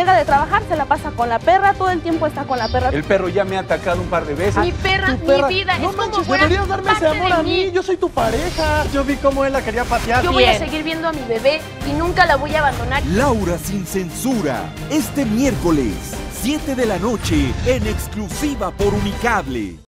llega de trabajar se la pasa con la perra, todo el tiempo está con la perra. El perro ya me ha atacado un par de veces. Mi perra, perra- mi vida, no es manches, deberías darme ese amor a mí. Yo soy tu pareja. Yo vi cómo él la quería patear. Yo voy a seguir viendo a mi bebé y nunca la voy a abandonar. Laura sin censura, este miércoles, 7 de la noche, en exclusiva por Unicable.